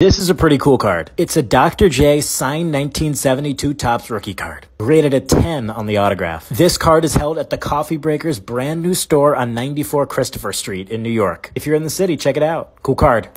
This is a pretty cool card. It's a Dr. J signed 1972 Topps rookie card, rated a 10 on the autograph. This card is held at the Coffee Breakers brand new store on 94 Christopher Street in New York. If you're in the city, check it out. Cool card.